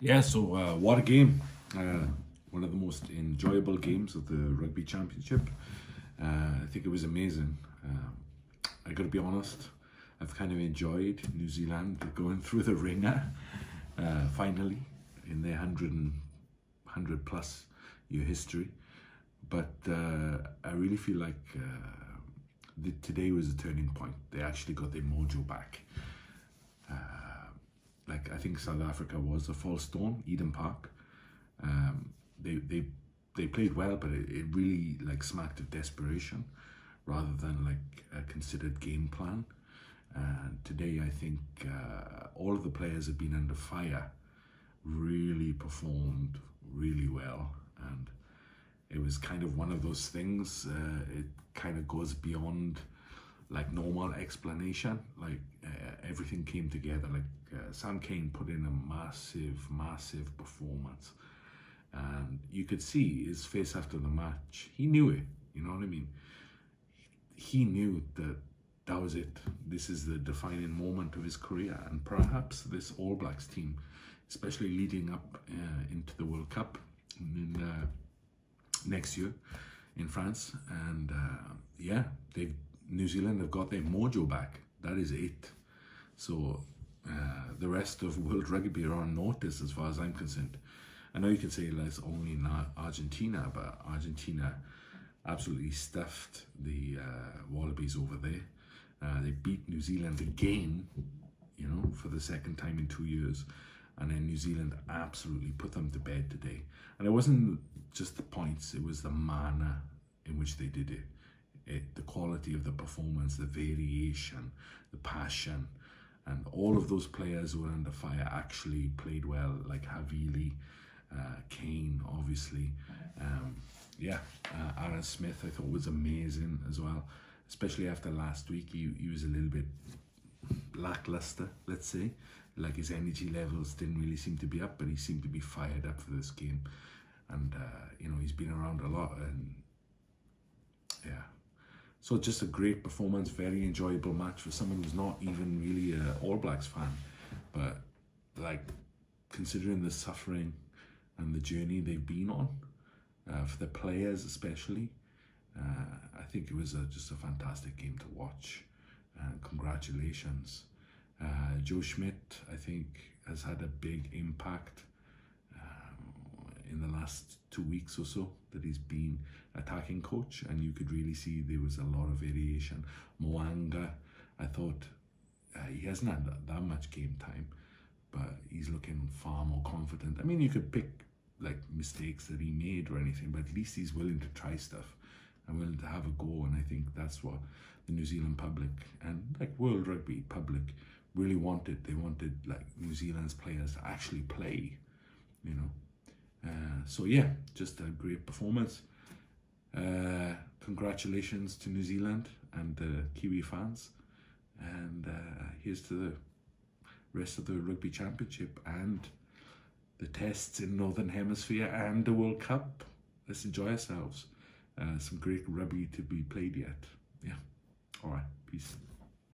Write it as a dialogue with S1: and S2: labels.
S1: Yeah, so uh, what a game. Uh, one of the most enjoyable games of the Rugby Championship. Uh, I think it was amazing. Um, I gotta be honest, I've kind of enjoyed New Zealand going through the ringer uh, finally in their 100, and, 100 plus year history. But uh, I really feel like uh, the, today was a turning point. They actually got their mojo back. Uh, I think South Africa was a false dawn, Eden Park. Um, they they they played well, but it, it really like smacked of desperation rather than like a considered game plan. And today, I think uh, all of the players have been under fire, really performed really well, and it was kind of one of those things. Uh, it kind of goes beyond like normal explanation. Like uh, everything came together. Like uh, Sam Cane put in a massive, massive performance, and you could see his face after the match. He knew it. You know what I mean? He knew that that was it. This is the defining moment of his career, and perhaps this All Blacks team, especially leading up uh, into the World Cup in uh, next year in France, and uh, yeah, they've New Zealand have got their mojo back. That is it. So uh, the rest of world rugby are on notice as far as I'm concerned. I know you can say that's only in Argentina, but Argentina absolutely stuffed the uh, Wallabies over there. Uh, they beat New Zealand again, you know, for the second time in two years. And then New Zealand absolutely put them to bed today. And it wasn't just the points, it was the manner in which they did it it, the quality of the performance, the variation, the passion, and all of those players who were under fire actually played well, like Havili, uh, Cane, obviously. Um, yeah, uh, Aaron Smith I thought was amazing as well, especially after last week. He, he was a little bit lackluster, let's say. Like his energy levels didn't really seem to be up, but he seemed to be fired up for this game. And, uh, you know, he's been around a lot and yeah, so just a great performance, very enjoyable match for someone who's not even really a All Blacks fan, but like considering the suffering and the journey they've been on, uh, for the players especially, uh, I think it was a, just a fantastic game to watch. Uh, congratulations. Uh, Joe Schmidt, I think, has had a big impact last two weeks or so that he's been attacking coach and you could really see there was a lot of variation. Mo'unga, I thought uh, he hasn't had that much game time, but he's looking far more confident. I mean, you could pick like mistakes that he made or anything, but at least he's willing to try stuff and willing to have a go. And I think that's what the New Zealand public and like world rugby public really wanted. They wanted like New Zealand's players to actually play, you know. Uh, so yeah, just a great performance. Uh, congratulations to New Zealand and the Kiwi fans. And uh, here's to the rest of the Rugby Championship and the tests in Northern Hemisphere and the World Cup. Let's enjoy ourselves. Uh, some great rugby to be played yet. Yeah. All right. Peace.